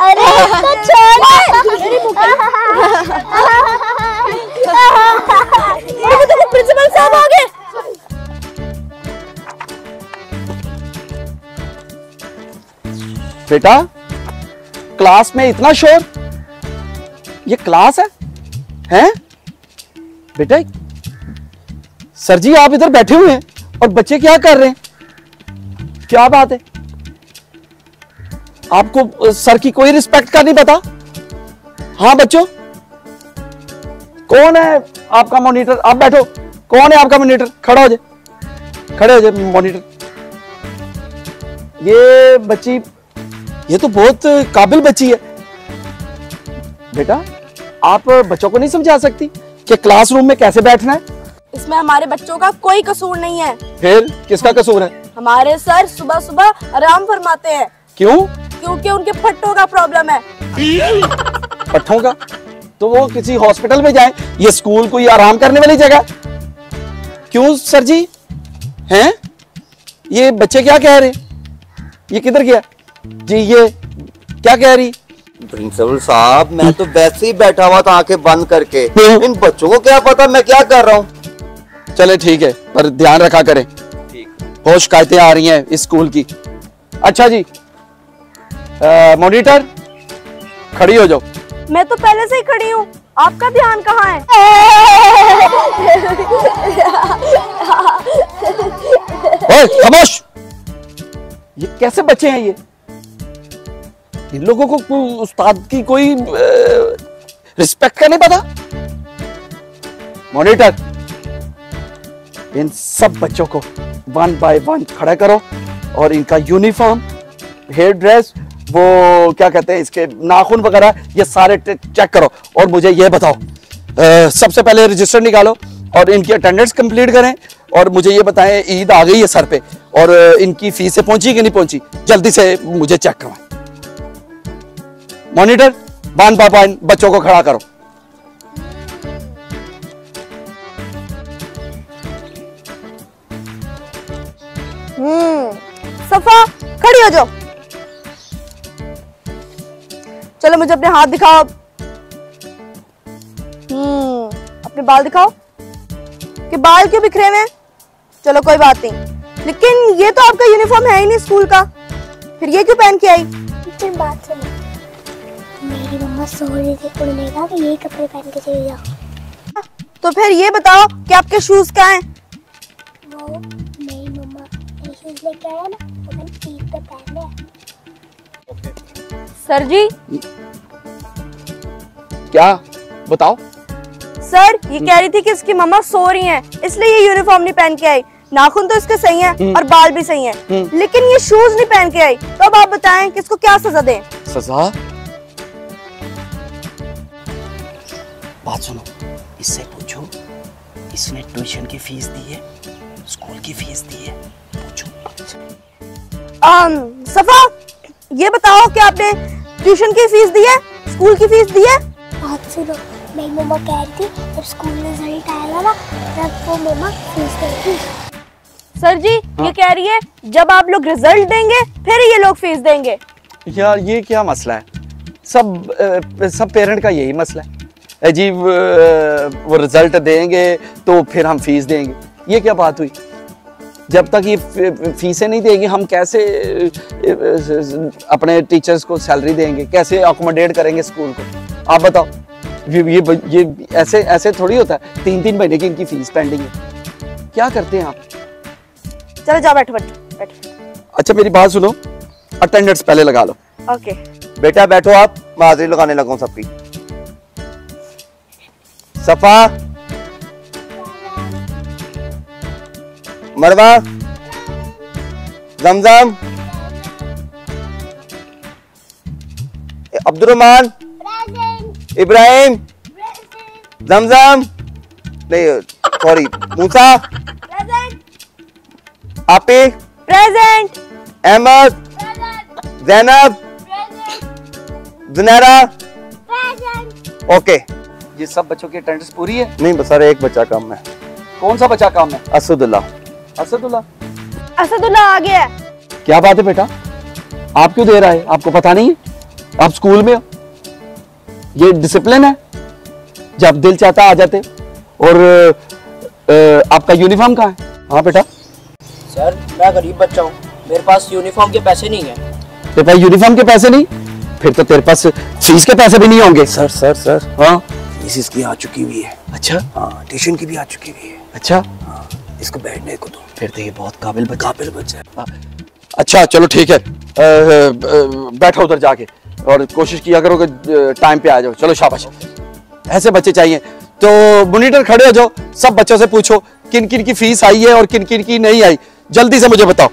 अरे तो छोड़ प्रिंसिपल साहब आ गए। बेटा, क्लास में इतना शोर? ये क्लास है? हैं? बेटा सर जी, आप इधर बैठे हुए हैं और बच्चे क्या कर रहे हैं? क्या बात है? आपको सर की कोई रिस्पेक्ट का नहीं पता? हाँ बच्चों? कौन है आपका मॉनिटर आप बैठो। कौन है आपका मॉनिटर खड़ा हो जाए। खड़े हो जाए मॉनिटर ये बच्ची, ये तो बहुत काबिल बच्ची है। बेटा, आप बच्चों को नहीं समझा सकती कि क्लासरूम में कैसे बैठना है? इसमें हमारे बच्चों का कोई कसूर नहीं है। फिर किसका कसूर है? हमारे सर सुबह सुबह आराम फरमाते हैं। क्यों? क्योंकि उनके फट्टों का प्रॉब्लम है। पट्ठों का? तो वो किसी हॉस्पिटल में जाए ये स्कूल कोई आराम करने वाली जगह? क्यों सर जी? हैं? ये बच्चे क्या कह रहे? ये किधर गया? जी ये क्या कह रही? प्रिंसिपल साहब मैं तो वैसे ही बैठा हुआ था आँखें बंद करके। इन बच्चों को क्या पता मैं क्या कर रहा हूँ? चले ठीक है पर ध्यान रखा करें। बहुत शिकायतें आ रही हैं इस स्कूल की। अच्छा जी मॉनिटर खड़ी हो जाओ। मैं तो पहले से ही खड़ी हूँ। आपका ध्यान कहाँ है? ओए खामोश ये कैसे बच्चे हैं ये? इन लोगों को को- उस्ताद की कोई रिस्पेक्ट का नहीं पता? मॉनिटर इन सब बच्चों को वन बाय वन खड़ा करो और इनका यूनिफॉर्म, हेयर ड्रेस, वो क्या कहते हैं, इसके नाखून वगैरह, ये सारे चेक करो। और मुझे ये बताओ सबसे पहले रजिस्टर निकालो और इनकी अटेंडेंस कंप्लीट करें और मुझे ये बताएँ, ईद आ गई है सर पे और इनकी फीसें पहुँची कि नहीं पहुँची? जल्दी से मुझे चेक करवाएँ। मॉनिटर बान बाबान बच्चों को खड़ा करो। हम्म सफ़ा खड़ी हो जाओ। चलो मुझे अपने हाथ दिखाओ। हम्म अपने बाल दिखाओ। कि बाल क्यों बिखरे हुए चलो कोई बात नहीं। लेकिन ये तो आपका यूनिफॉर्म है ही नहीं स्कूल का। फिर ये क्यों पहन के आई? बात सुनो। मेरी मम्मा सो रही थी उन्होंने कहा कि यही कपड़े पहन के चले जाओ। तो फिर ये बताओ कि आपके शूज़ कहाँ हैं? ये लेके आया ना वो मैंने ईद पे पहने हैं। सर जी। क्या? बताओ। सर ये कह रही थी कि इसकी मम्मा सो रही हैं इसलिए ये यूनिफॉर्म नहीं पहन के आई। नाखून तो इसके सही हैं और बाल भी सही हैं लेकिन ये शूज़ नहीं पहन के आई। तो अब आप बताएँ कि इसको क्या सजा दें? सजा? बात सुनो इससे पूछो इसने ट्यूशन की फ़ीस दी है? स्कूल की फ़ीस दी है। पूछो आम, सफ़ा ये बताओ कि आपने ट्यूशन की फ़ीस दी है? स्कूल की फ़ीस दी है? बात सुनो मेरी मम्मा कह रही थी जब स्कूल रिज़ल्ट आएगा ना तब वो मम्मा फ़ीस देगी सर जी ये कह रही है जब आप लोग रिज़ल्ट देंगे फिर ये लोग फ़ीस देंगे। यार ये क्या मसला है? सब अ, सब पेरेंट का यही मसला है। जी वो रिज़ल्ट देंगे तो फिर हम फ़ीस देंगे। ये क्या बात हुई? जब तक ये फीसें नहीं देंगे हम कैसे अपने टीचर्स को सैलरी देंगे? कैसे अकोमोडेट करेंगे स्कूल को? आप बताओ। ये ये ये ऐसे ऐसे थोड़ी होता है। तीन तीन महीने की इनकी फ़ीस पेंडिंग है। क्या करते हैं आप? चलो जाओ बैठो बैठो बैठो। अच्छा मेरी बात सुनो। अटेंडेंस पहले लगा लो। ओके बेटा बैठो आप। मैं हाजिरी लगाने लगा हूँ सबकी। सफ़ा। मरवा जमजम। अब्दुलरमान इब्राहिम। जमजम। नहीं सॉरी मूसा। आपी। प्रेजेंट। अहमद। जैनब। जुनैरा ओके। ये सब बच्चों की अटेंडेंस पूरी है? नहीं बस सर एक बच्चा कम है। कौन सा बच्चा काम है? असदुल्ला। असदुल्ला। असदुल्ला आ गया। क्या बात है बेटा? आप क्यों दे रहा है? आपको पता नहीं है? आप स्कूल में हो। ये डिसिप्लिन है। जब दिल चाहता आ जाते। और आपका यूनिफॉर्म कहाँ है? हाँ बेटा? सर मैं गरीब बच्चा हूँ। मेरे पास यूनिफॉर्म के पैसे नहीं है। तेरे पास यूनिफॉर्म के पैसे नहीं? फिर तो तेरे पास फ़ीस के पैसे भी नहीं होंगे। Sir sir sir. हाँ। फ़ीस इसकी आ चुकी हुई है। अच्छा। हाँ ट्यूशन की भी आ चुकी हुई है। अच्छा। हाँ इसको बैठने को दो। फिर तो ये बहुत काबिल बच्चा काबिल बच्चा है। हाँ। अच्छा चलो ठीक है। बैठो उधर जाके और कोशिश किया करो कि टाइम पे आ जाओ। चलो शाबाश। ऐसे बच्चे चाहिए। तो मोनीटर खड़े हो जाओ। सब बच्चों से पूछो किन किन की फ़ीस आई है और किन किन की नहीं आई। जल्दी से मुझे बताओ।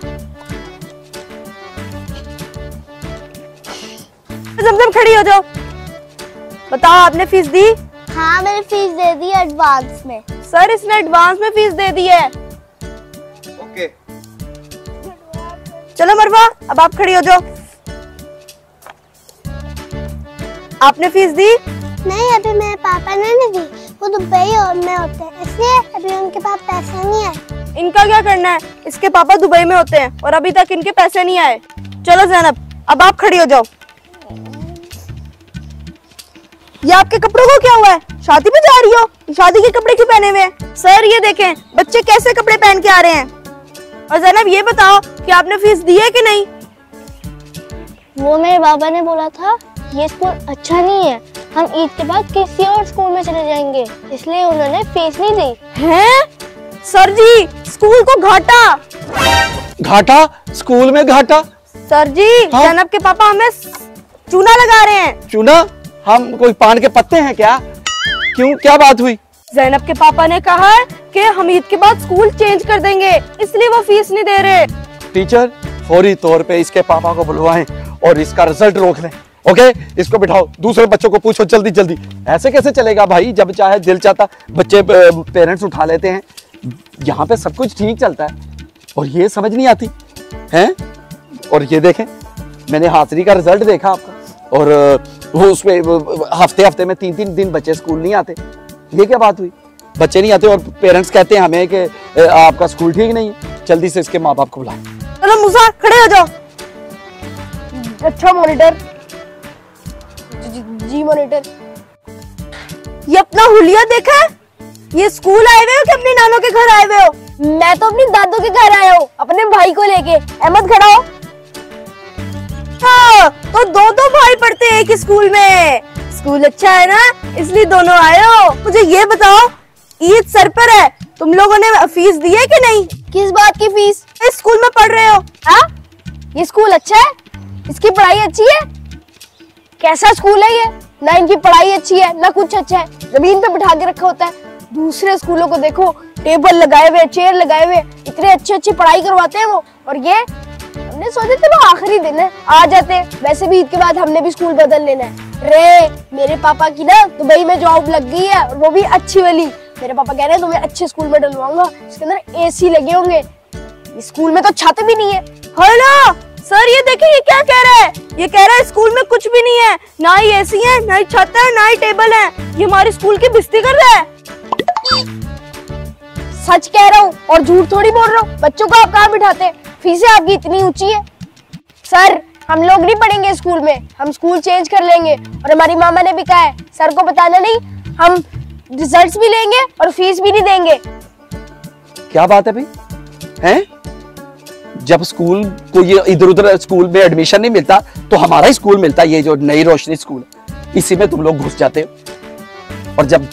जमजम खड़ी हो जाओ। बताओ आपने फ़ीस दी? हाँ मैंने फ़ीस दे दी एडवांस में। सर इसने एडवांस में फ़ीस दे दी है। चलो मरवा अब आप खड़ी हो जाओ। आपने फ़ीस दी? नहीं अभी मेरे पापा ने नहीं दी। वो दुबई और में होते हैं इसलिए अभी उनके पास पैसे नहीं है इनका क्या करना है? इसके पापा दुबई में होते हैं और अभी तक इनके पैसे नहीं आए। चलो जैनब अब आप खड़ी हो जाओ। ये आपके कपड़ों को क्या हुआ है? शादी में जा रही हो? शादी के कपड़े क्यों पहने हुए हैं? सर ये देखें बच्चे कैसे कपड़े पहन के आ रहे हैं? और जैनब ये बताओ कि आपने फ़ीस दी है कि नहीं? वो मेरे बाबा ने बोला था ये स्कूल अच्छा नहीं है। हम ईद के बाद किसी और स्कूल में चले जाएँगे इसलिए उन्होंने फ़ीस नहीं दी। है? सर जी स्कूल को घाटा। घाटा? स्कूल में घाटा? सर जी हाँ? जैनब के पापा हमें चूना लगा रहे हैं। चूना? हम कोई पान के पत्ते हैं क्या? क्यों? क्या बात हुई? जैनब के पापा ने कहा है कि हम ईद के बाद स्कूल चेंज कर देंगे, इसलिए वो फ़ीस नहीं दे रहे। टीचर फौरी तौर पे इसके पापा को बुलवाएँ और इसका रिज़ल्ट रोक लें ओके इसको बिठाओ। दूसरे बच्चों को पूछो जल्दी जल्दी। ऐसे कैसे चलेगा भाई? जब चाहे दिल चाहता, बच्चे पेरेंट्स उठा लेते हैं। यहाँ पे सब कुछ ठीक चलता है। और ये समझ नहीं आती। हैं? और ये देखें, मैंने हाजिरी का रिज़ल्ट देखा आपका। और वो उसमें हफ़्ते हफ़्ते में तीन तीन दिन बच्चे स्कूल नहीं आते। ये क्या बात हुई? बच्चे नहीं आते और पेरेंट्स कहते हैं हमें कि आपका स्कूल ठीक नहीं है। जल्दी से इसके माँ बाप को बुलाएँ चलो मूसा खड़े हो जाओ। अच्छा मॉनिटर जी, जी मॉनिटर ये अपना हुलिया देखा है? ये स्कूल आए हुए हो कि अपनी नानों के घर आए हुए हो? मैं तो अपनी दादू के घर आया हूँ अपने भाई को लेके। अहमद खड़ा हो। हाँ, तो दो दो भाई पढ़ते हैं एक स्कूल में। स्कूल अच्छा है ना इसलिए दोनों आए हो। मुझे ये बताओ ईद सर पर है तुम लोगों ने फ़ीस दी है कि नहीं? किस बात की फ़ीस? इस स्कूल में पढ़ रहे हो। हाँ? ये स्कूल अच्छा है? इसकी पढ़ाई अच्छी है? कैसा स्कूल है ये? ना इनकी पढ़ाई अच्छी है ना कुछ अच्छा है। ज़मीन पे बिठा के रखा होता है। दूसरे स्कूलों को देखो टेबल लगाए हुए चेयर लगाए हुए इतने अच्छी अच्छी पढ़ाई करवाते हैं वो। और ये हमने सोचा वो आखिरी दिन है आ जाते वैसे भी ईद के बाद हमने भी स्कूल बदल लेना है। रे, मेरे पापा की ना दुबई में जॉब लग गई है, वो भी अच्छी वाली। मेरे पापा कह रहे हैं, तुम्हें अच्छे स्कूल में डलवाऊँगा, इसके अंदर एसी लगे होंगे। स्कूल में तो छत भी नहीं है। हेलो सर ये देखिए ये क्या कह रहा है? ये कह रहा है स्कूल में कुछ भी नहीं है। ना ही एसी है, ना ही छत है, ना ही टेबल है। ये हमारे स्कूल की बिस्ती कर रहा है। सच कह रहा हूँ, और झूठ थोड़ी बोल रहा हूँ। बच्चों को आप कहाँ बिठाते फीसें आपकी इतनी ऊँची है। सर हम लोग नहीं पढ़ेंगे स्कूल में, हम स्कूल चेंज कर लेंगे। और हमारी मामा ने भी कहा है, सर को बताना नहीं, हम रिजल्ट्स भी लेंगे और फ़ीस भी नहीं देंगे। क्या बात है भाई? हैं? जब स्कूल को ये इधर उधर स्कूल में एडमिशन नहीं मिलता तो हमारा ही स्कूल मिलता है ये जो नई रोशनी स्कूल। इसी में तुम लोग घुस जाते हो। और जब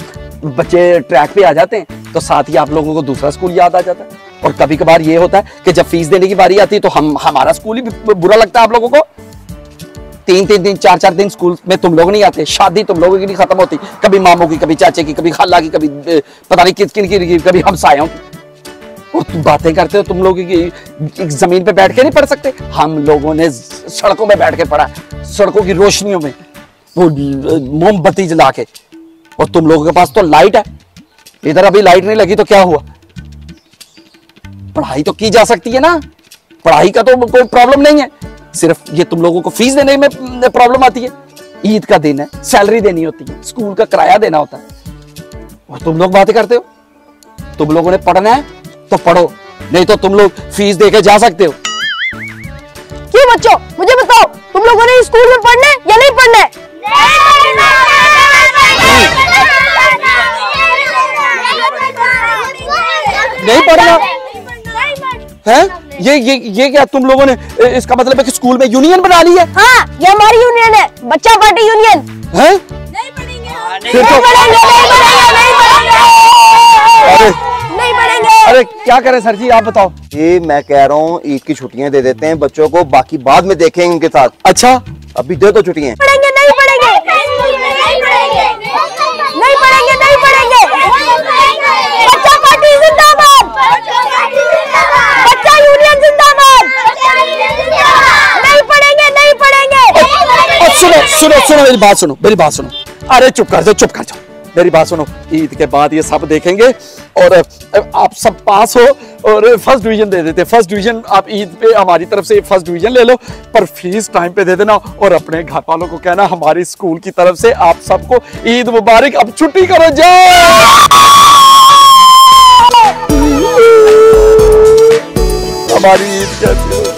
बच्चे ट्रैक पे आ जाते हैं तो साथ ही आप लोगों को दूसरा स्कूल याद आ जाता है। और कभी कभार ये होता है कि जब फ़ीस देने की बारी आती है तो हम, हमारा स्कूल ही बुरा लगता है आप लोगों को। तीन तीन दिन चार चार दिन स्कूल में तुम लोग नहीं आते। शादी तुम लोगों की नहीं खत्म होती। कभी मामों की, कभी चाचे की, कभी खाला की, कभी पता नहीं किस किन की कभी हमसायों की और तुम बातें करते हो, तुम लोग की- ज़मीन पे बैठ के नहीं पढ़ सकते। हम लोगों ने सड़कों में बैठ के पढ़ा। सड़कों की रोशनियों में। वो मोमबत्ती जला के। और तुम लोगों के पास तो लाइट है। इधर अभी लाइट नहीं लगी तो क्या हुआ? पढ़ाई तो की जा सकती है ना? पढ़ाई का तो कोई प्रॉब्लम नहीं है। सिर्फ़ ये तुम लोगों को फ़ीस देने में प्रॉब्लम आती है। ईद का दिन है सैलरी देनी होती है स्कूल का किराया देना होता है। और तुम लोग बातें करते हो? तुम लोगों ने पढ़ना है तो पढ़ो। नहीं तो तुम लोग फ़ीस दे के जा सकते हो। क्यों बच्चों? मुझे बताओ तुम लोगों ने स्कूल में पढ़ना है या नहीं पढ़ना है? नहीं पढ़ना। है? ये ये ये क्या तुम लोगों ने इसका मतलब है कि स्कूल में यूनियन बना ली है? हाँ ये हमारी यूनियन है बच्चा पार्टी यूनियन। हैं? नहीं तो पढ़ेंगे नहीं पढ़ेंगे नहीं पढ़ेंगे अरे। नहीं पढ़ेंगे अरे क्या करें सर जी आप बताओ। ये मैं कह रहा हूँ ईद की छुट्टियाँ दे देते हैं बच्चों को बाकी बाद में देखेंगे उनके साथ। अच्छा। अभी दे दो छुट्टियाँ। पढ़ेंगे नहीं पढ़ेंगे नहीं पढ़ेंगे नहीं पढ़ेंगे सुनो सुनो, मेरी बात सुनो, मेरी बात सुनो। अरे, चुप कर जाओ, चुप कर जाओ। मेरी बात सुनो, ईद के बाद ये सब देखेंगे और आप सब पास हो और फ़र्स्ट डिवीज़न दे देते फ़र्स्ट डिवीज़न आप ईद पे हमारी तरफ़ से फ़र्स्ट डिवीज़न ले लो, पर फ़ीस टाइम पे दे देना और अपने घर वालों को कहना, हमारी स्कूल की तरफ़ से आप सबको ईद मुबारक, अब छुट्टी करो जाओ हमारी ईद कैसी हो?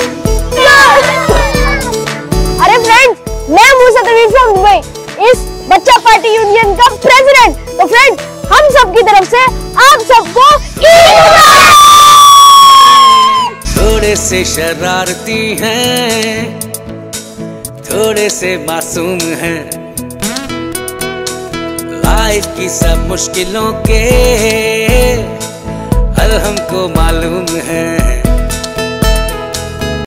मैं मूसा तवीर फ्रॉम दुबई इस बच्चा पार्टी यूनियन का प्रेसिडेंट तो फ्रेंड हम सब की तरफ़ से आप सबको थोड़े से शरारती हैं, थोड़े से मासूम हैं। लाइफ की सब मुश्किलों के हल हमको मालूम है।